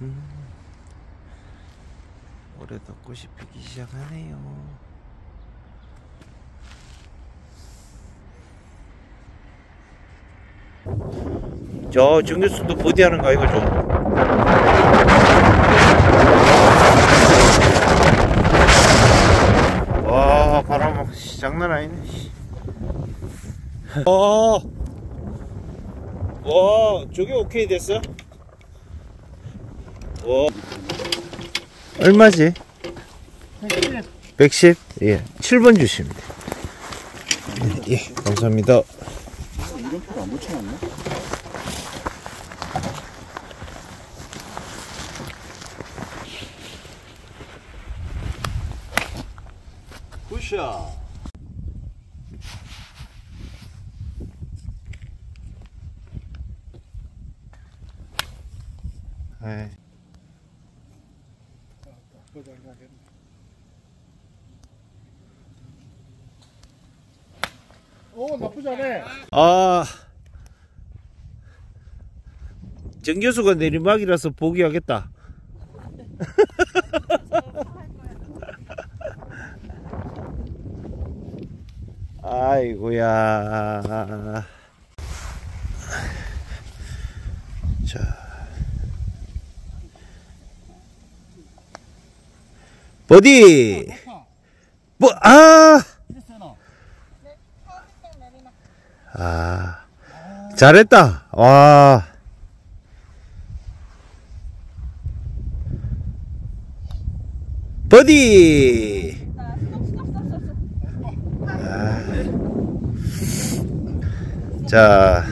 음. 올해도 꽃이 피기 시작하네요. 저 정교수도 버디하는 거 이거 좀. 와 바람 씨, 장난 아니네. 씨. 와, 와 저게 오케이 됐어? 와. 얼마지? 110? 예. 7번 주십니다. 예, 감사합니다. 이름표를 안 붙여놨네? 굿샷 에이. 오 나쁘지 않네 아. 정 교수가 내리막이라서 포기하겠다. 아이고야. 버디! 뭐, 아! 아. 잘했다. 와. 버디! 아. 자.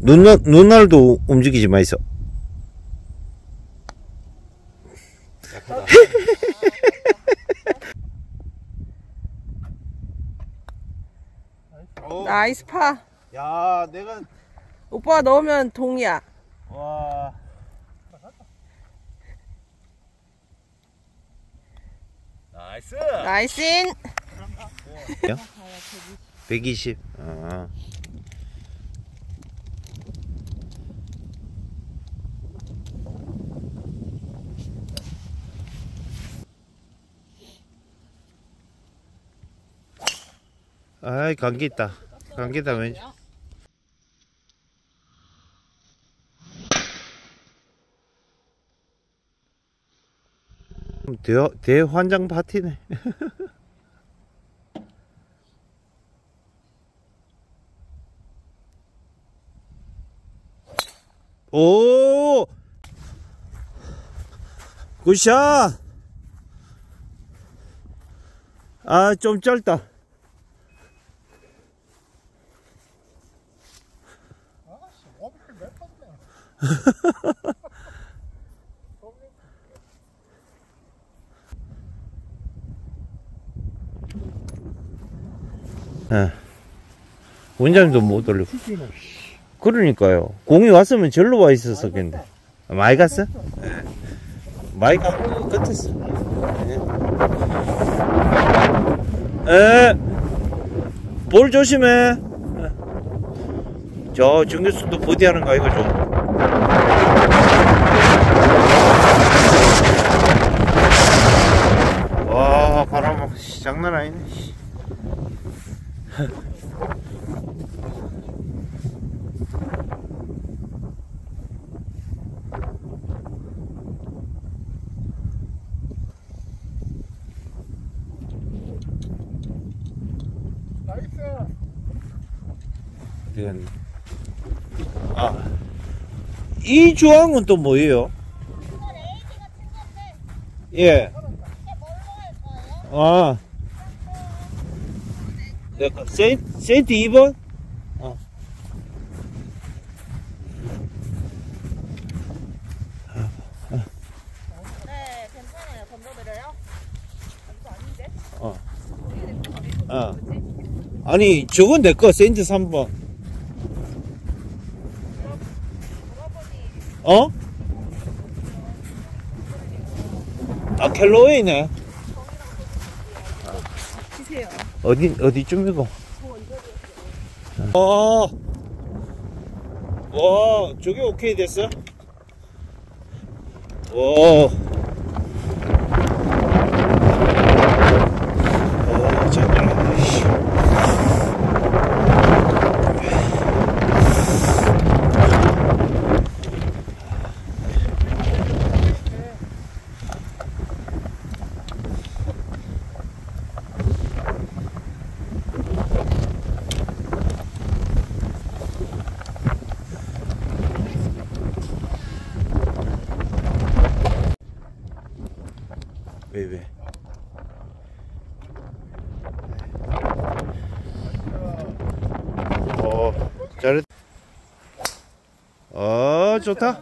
눈, 눈알도 움직이지 마 있어. 나이스 파. 야, 내가 오빠가 넣으면 동이야. 와. 나이스 나이스 인. 120. 아. 아이 감기 있다. 감기 있다 왠지. 대 대환장 파티네. 오! 굿샷! 아, 좀 짧다. 예. 원장님도 못 올리고. 그러니까요. 공이 왔으면 절로 와 있었을 텐데. 많이 갔어? 예. 많이 가고 끝했어. 예. 에. 볼 조심해. 예. 저 정규수도 버디하는 거 이거 좀. 와 바람 씨, 장난 아니네. 이건 아. 이 조항은 또 뭐예요? 예. 아. 세인, 세인트 2번? 어. 네, 괜찮아요. 던져드려요? 어. 어. 아니, 저건 내 거, 세인트 3번. 어? 아, 켈로웨이네. 어디, 어디쯤이고? 어, 와, 저게 오케이 됐어? 와. 왜, 왜? 어, 잘했. 어, 좋다.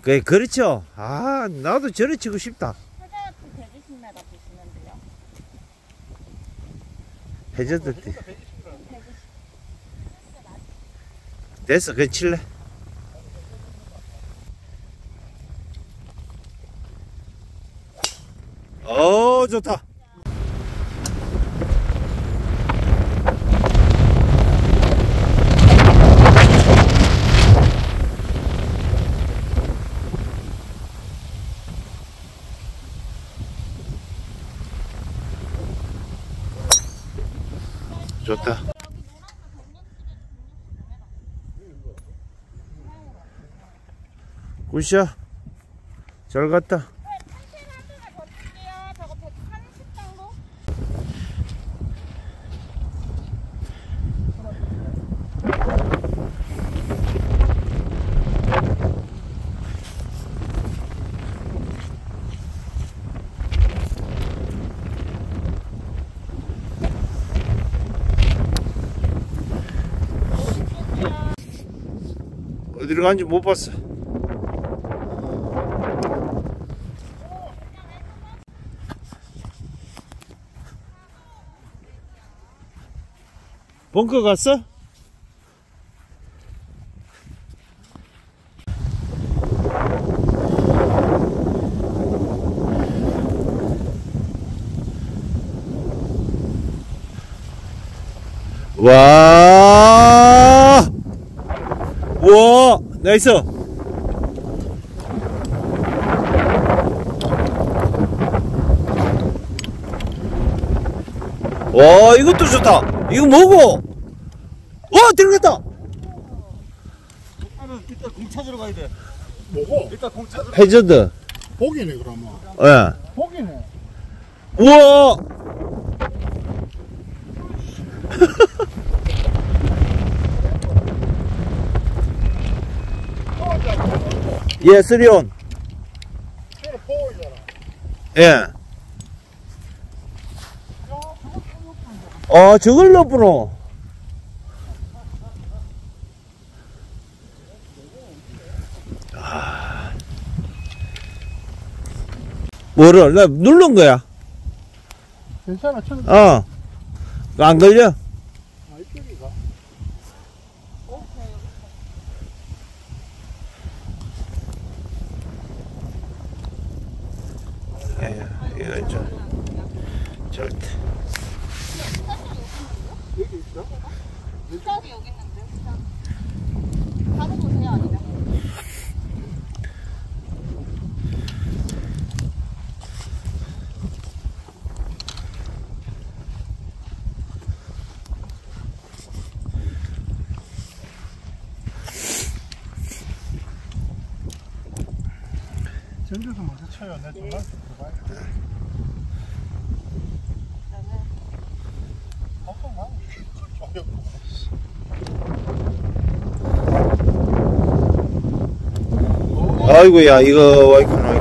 그, 그렇죠. 아, 나도 저래 치고 싶다. 해저드 120m 보시는데요. 해저드 때. 됐어, 그냥 칠래. 어, 좋다. 좋다. 굿샷. 잘 갔다. 어디로 간지 못 봤어. 벙커 갔어? 와! 와, nice. 와, 이것도 좋다. 이거 뭐고? 와, 들어갔다. 일단 공 찾으러 가야 돼. 뭐고? 일단 공 찾으러. 해저드. 보기네 그러면. 예. 보기네. 우와. 예, 쓰리온. 예. 어, 저걸 넣어보노. 아. 뭐를? 나 누른 거야. 괜찮아. 천. 어. 안 걸려? 아 이쪽이가. 예, 이거 좀. 절대. 여기 있어? 저기 여기 있는데. 가서 보세요, 아니면. 전주도 먼저 쳐요. 내 정말 들어가야 돼. 걱정 마. 어렵고. 아이고야, 이거, 와이쿠나.